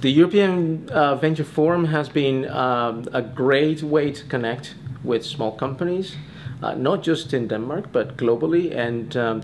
The European uh, Venture Forum has been um, a great way to connect with small companies, uh, not just in Denmark, but globally. And um,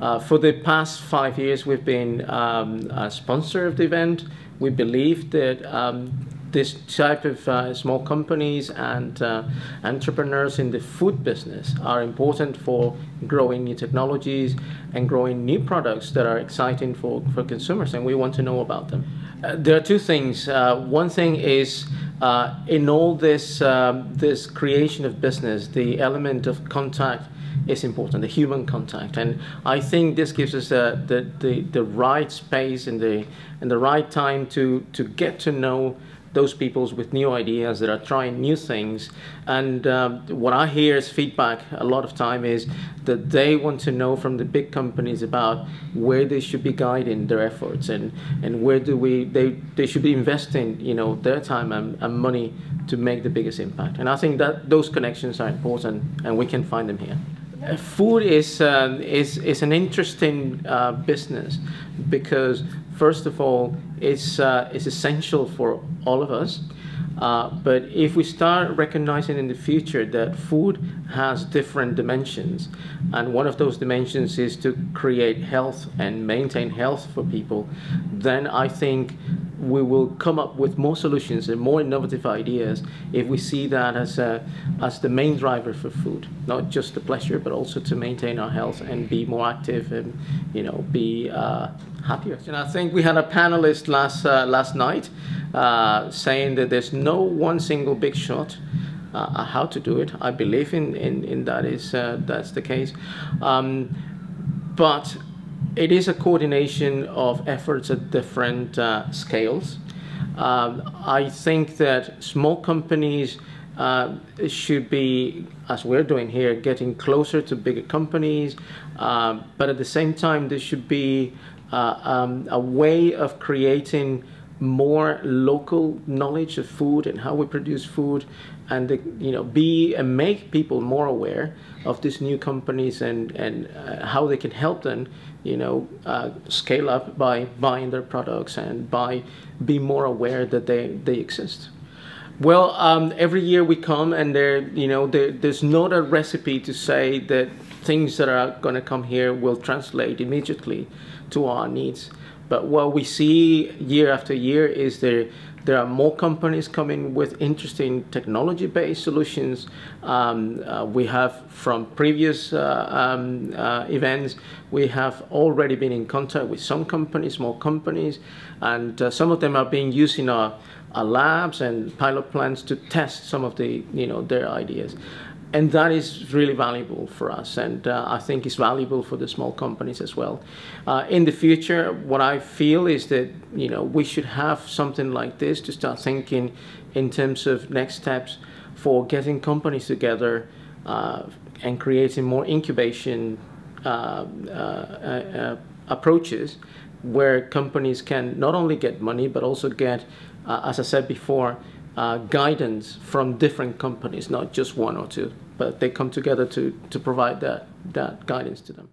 uh, for the past five years, we've been um, a sponsor of the event. We believe that um, this type of uh, small companies and uh, entrepreneurs in the food business are important for growing new technologies and growing new products that are exciting for, for consumers and we want to know about them. Uh, there are two things. Uh, one thing is uh, in all this, um, this creation of business, the element of contact is important, the human contact. And I think this gives us uh, the, the, the right space and the, and the right time to, to get to know those peoples with new ideas that are trying new things. And um, what I hear as feedback a lot of time is that they want to know from the big companies about where they should be guiding their efforts and, and where do we they, they should be investing you know their time and, and money to make the biggest impact. And I think that those connections are important and we can find them here. Food is, uh, is, is an interesting uh, business because first of all, it's, uh, it's essential for all of us. Uh, but if we start recognizing in the future that food has different dimensions, and one of those dimensions is to create health and maintain health for people, then I think we will come up with more solutions and more innovative ideas if we see that as, a, as the main driver for food, not just the pleasure, but also to maintain our health and be more active and you know be uh, happier. And I think we had a panelist last uh, last night uh, saying that there's no one single big shot. Uh, how to do it? I believe in in, in that is uh, that's the case, um, but it is a coordination of efforts at different uh, scales. Um, I think that small companies uh, should be, as we're doing here, getting closer to bigger companies, uh, but at the same time, there should be uh, um, a way of creating more local knowledge of food and how we produce food and the, you know be and make people more aware of these new companies and and uh, how they can help them you know uh, scale up by buying their products and by be more aware that they they exist. Well um, every year we come and there you know there, there's not a recipe to say that things that are going to come here will translate immediately to our needs but what we see year after year is there there are more companies coming with interesting technology-based solutions. Um, uh, we have from previous uh, um, uh, events, we have already been in contact with some companies, small companies, and uh, some of them are being used in our, our labs and pilot plants to test some of the, you know, their ideas and that is really valuable for us and uh, i think it's valuable for the small companies as well. Uh, in the future what i feel is that you know we should have something like this to start thinking in terms of next steps for getting companies together uh, and creating more incubation uh, uh, uh, approaches where companies can not only get money but also get as i said before uh, guidance from different companies, not just one or two, but they come together to, to provide that, that guidance to them.